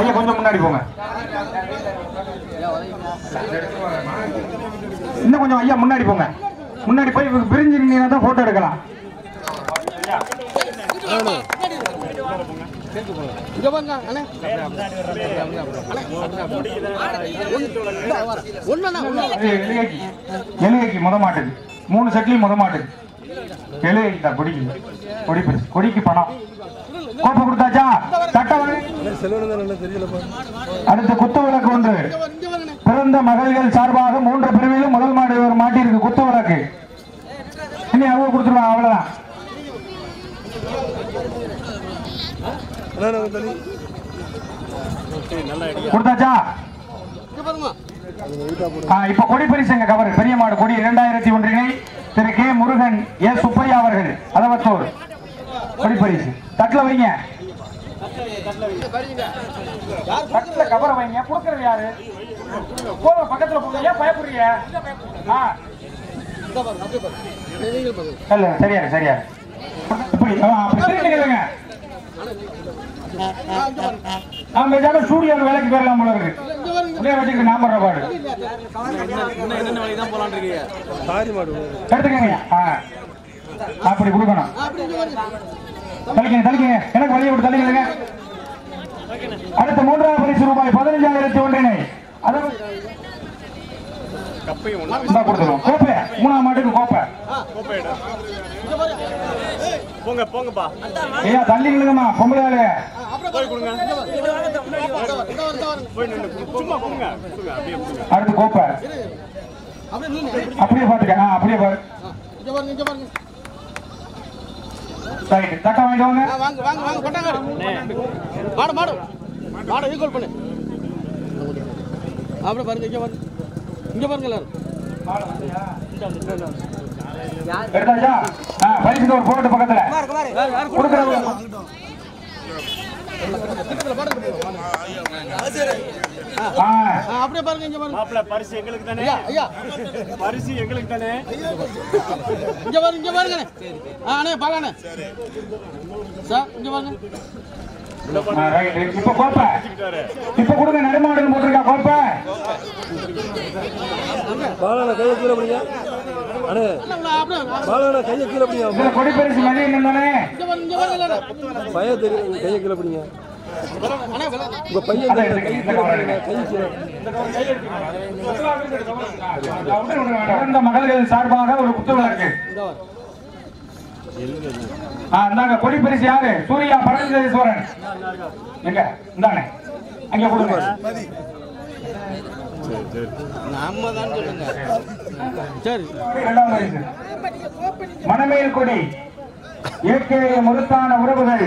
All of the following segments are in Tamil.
ஐயா கொஞ்சம் முன்னாடி போங்க. இன்னும் கொஞ்சம் ஐயா முன்னாடி போங்க. முன்னாடி போய் பிரிஞ்சிருந்தீங்கன்னா தான் போட்டோ எடுக்கலாம். எழுகைக்கு முத மாட்டுக்கு. மூணு செட்லையும் முத மாட்டுக்கு. எழுகைக்கு தான் கொடிக்கு கொடி கொடிக்கு பணம். கோப்பை கொடுத்தாச்சா? சட்டை அடுத்து குத்து விளக்கு ஒன்று. பிறந்த மகள்கள் சார்பாக மூன்று பிரிவிலும் முதல் மாடு ஒரு மாட்டியிருக்கு குத்து விளக்கு இனி அவங்க கொடுத்துருவாங்க அவ்வளவுதான். கொடுத்தாச்சா? இப்ப கொடி பரிசுங்க கவர் பெரிய மாடு கொடி. இரண்டாயிரத்தி ஒன்றினை திரு கே முருகன் ஏ சுப்பையா அவர்கள் அதவத்தூர். கொடி பரிசு. தட்டுல வைங்க. தட்டுல கவரை வைங்க. கொடுக்கறது யாரு? போங்க பக்கத்துல போங்க. ஏன் பயப்படுறீங்க? சரியா சரியா ஸ்டூடியோல வேலைக்கு போயிடலாம் போல இருக்கு. நான் பண்ற பாடு. எடுத்துக்கங்க அப்படி கொடுக்கணும். தள்ளிக்கங்க தள்ளிக்கங்க. எனக்கு வழியை விட்டு தள்ளிக்கங்க அடுத்த மூன்றாவது பரிசு ரூபாய் பதினஞ்சாயிரத்தி ஒன்றினை. அதை கோப்பை மூணாம் மாட்டுக்கு கோப்பை. போங்க போங்கப்பா ஐயா தள்ளி விழுங்கம்மா பொம்பளை ஆளு கொடுங்க அடுத்து கோப்பை. அப்படியே பாத்துக்க ஆ அப்படியே பாரு இங்க பாருங்க இங்க பாருங்க ரைட் தட்டை வாங்கிட்டு வாங்க வாங்க வாங்க வாங்க கொட்டாங்க மாடு மாடு. மாடு ஈக்குவல் பண்ணு. அப்படியே பாருங்க இங்க பாருங்க. இங்க பாருங்க எல்லாரும். எடுத்தாச்சா? ஆ பரிசு ஒரு போட்டு பக்கத்துல. அப்படியே பாருங்க இங்க பாருங்க. மாப்பிள்ள பரிசு எங்களுக்கு தானே? ஐயா ஐயா. பரிசு எங்களுக்கு தானே? இங்க பாருங்க இங்க பாருங்க. அண்ணே பாலாண்ணே சார் இங்க பாருங்க. இப்ப கோப்பை. இப்ப கொடுங்க நடுமாடுன்னு போட்டிருக்கா கோப்பை. பாலான கையை கீழே பிடிங்க. அண்ணே பாலான கையை கீழே பிடிங்க. கொடி பரிசு மதியம் தானே? பையன் தெரியும் கையை கீழே பிடிங்க. உங்க பையன் பிறந்த மகள்கள் சார்பாக ஒரு. ஆ இந்தாங்க கொடி பரிசு யாரு? சூர்யா பரமேஸ்வரன். எங்க? இந்தானே. அங்க கொடுங்க. மணமேல் கொடி இயற்கை முருத்தான உறவுகள்.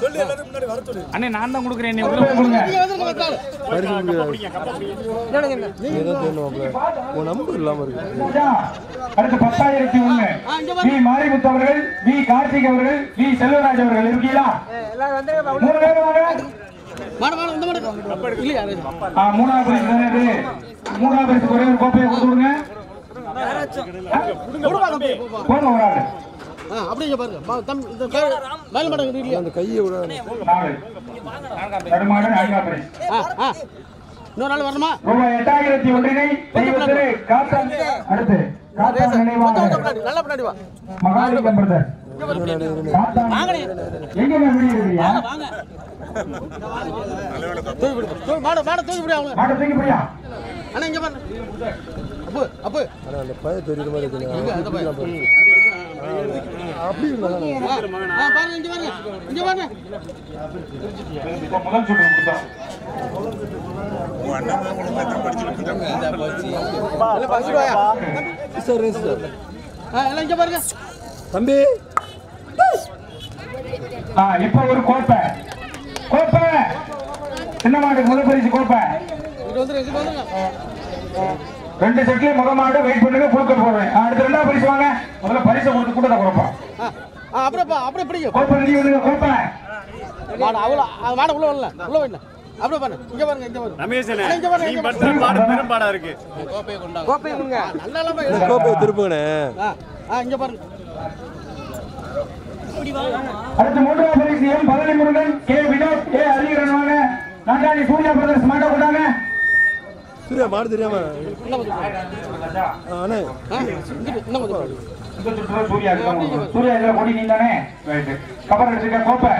அண்ணே உள்ள நான் தான் கொடுக்குறேன். என்னை கொடுங்க, கொடுங்க. பரிசு பிடிங்க நீங்க தான் தேடணும் உன் நம்பர் இல்லாம இருக்கு ஐயா, அடுத்து பத்தாயிரத்தி ஒண்ணு. வி. மாரிமுத்து அவர்கள் வி. கார்த்திக் அவர்கள் வி. செல்வராஜ் அவர்கள் இருக்கீங்களா? மூணு பேரும் வாங்க. மூணாவது பரிசு தானே இது? மூணாவது பரிசு ஒரே ஒரு கோப்பையை கொடுத்து விடுங்க போங்க ஒரு ஆளு. ஆ அப்படியே இங்க பாருங்க. மா- தம்பி இந்த மேல மாடு இல்லையா அந்த கையை விட ஆ ஆ. இன்னொரு நாள் வரணுமா? ரூபாய் எட்டாயிரத்தி ஒன்றினை அடுத்து நல்லா பின்னாடி வா. மகாலிங்கம் பிரதர். எங்க தூக்கி மாடு மாடு தூக்கி பிடி அவங்க மாட்டை தூக்கி போறியா அண்ணா இங்க பாருங்க. அப்பு அப்பு. அந்த பையன் தெரியுற மாதிரி. அப்படி பாருங்க இங்க பாருங்க. இங்க பாருங்க. தம்பி. ஆ, இப்ப ஒரு கோப்பை. கோப்பை. சின்ன மாட்டுக்கு முதல் பரிசு கோப்பை. ரெண்டு செட்லயும் முத மாடு வெயிட் பண்ணுங்க கொடுக்க போறேன். அடுத்து ரெண்டாவது பரிசு வாங்க. முதல்ல பரிசை கொடுத்து கூட குறைப்பான் ஆ ஆ அப்படியே அப்படியே பிடிக்கும் அவ்வளோ மாடு உள்ள வரல. உள்ள வரல அப்படியே பாருங்க இங்க பாருங்க இங்க பாருங்க. ரமேஷனே இங்க பாருங்க, நீ பண்ற பாடு பெரும்பாடா இருக்கு. கோப்பை கொடுங்க. நல்ல இல்லாம எடுங்க. கோப்பையை திருப்புங்கண்ணே. ஆ ஆ இங்க பாருங்க. அடுத்து மூன்றாவது பரிசு M Palani Murugan K Vinoth K Hariharan வாங்க நாட்டாணி சூர்யா பிரதர்ஸ் மாட்ட போட்டாங்க சூர்யா மாடு தெரியாம. கொஞ்சம் ஆ, அண்ணே. இந்த சுற்றுலா சூர்யா. சூர்யா இதுல கொடி நீ தானே ரைட்டு கவர் கோப்பை.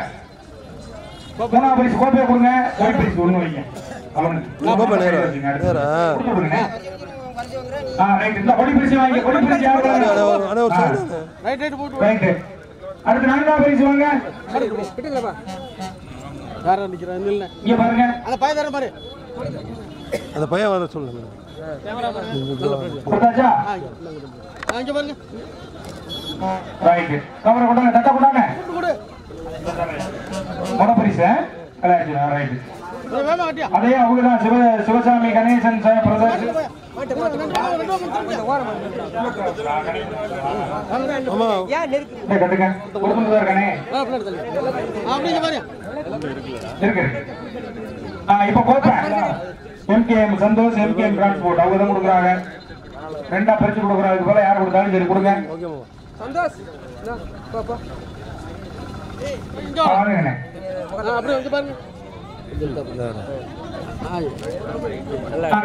மூணாவது பரிசு கோப்பையை கொடுங்க. பரிசு ஒண்ணு வைங்க. அடுத்து. நான்காவது பரிசு வாங்க. யாரா நிக்கிறேன்? இல்ல இங்க பாருங்க. அந்த பையன் தர பாரு. அந்த பையன் வர சொல்லுங்க. கவரை கொண்டாங்க கொண்டாங்க ரைட்டு அதே அவங்க தான் சிவ சிவசாமி கணேசன் சார் கட்டுங்க கொடுத்துட்டு இருக்கானே இருக்கு ஆ இப்போ எம்கேஎம் சந்தோஷ் எம்கேஎம் டிரான்ஸ்போர்ட் அவங்க தான் கொடுக்குறாங்க. ரெண்டா பிரிச்சு கொடுக்குறாங்க. இது போல யார் கொடுத்தாலும் சரி கொடுங்க.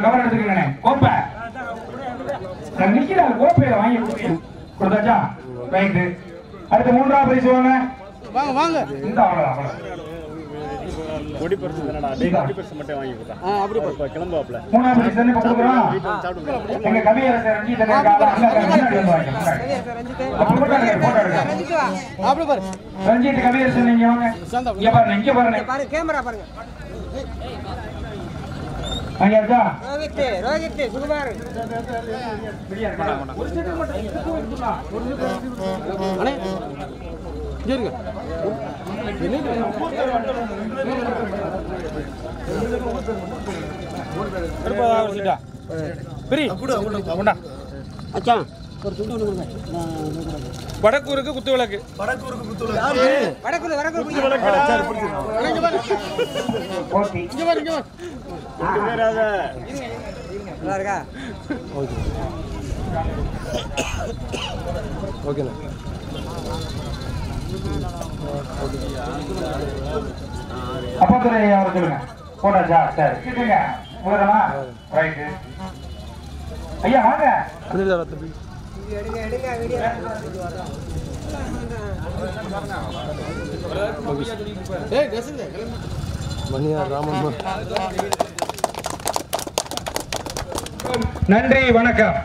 கவர் எடுத்துக்கங்கண்ணே கோப்பை. நிக்கிறாரு கோப்பையில வாங்கி. கொடுத்தாச்சா? ரைட்டு அடுத்து மூன்றாவது பரிசு வாங்க. வாங்க வாங்க. இந்த அவ்வளோ அவ்வளோ கொடி பரிசு தானடா? டேய் கொடி பரிசு மட்டும் வாங்கி கொடுத்தா. ஆ அப்படி பாரு இப்ப கிளம்புவாப்ல. மூணாவது பரிசு தானே இப்போ கொடுக்குறோம் சாப்பிட்டு எங்க கவியரசர் ரஞ்சித் அண்ணா இருக்காங்க. அங்க முன்னாடி வந்து வாங்க, முன்னாடி. அப்ப போட்டோ எடுங்க, போட்டோ எடுங்க. அப்படி பாரு. ரஞ்சித் கவியரசன் நீங்க வாங்க. இங்க பாருங்க இங்க பாருங்க. பாருங்க கேமரா பாருங்க. வாங்கியாச்சா ரோஹித் ரோஹித் அச்சான் ஒரு கொடுங்க வடக்கூருக்கு குத்து விளக்கு. பிடிக்க அண்ணே, இங்க பாரு. ஓகே. இங்க பாரு இங்க நல்லா இருக்கா? ஓகேண்ணே. அப்பாத்துறை அவர் சொல்லுங்க போட்டாச்சா சரி கேட்டுங்க உங்களுதானா ரைட்டு ஐயா வாங்க. எடுங்க எடுங்க வீடியோ மணியார் ராமன் நன்றி வணக்கம்.